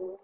Ooh.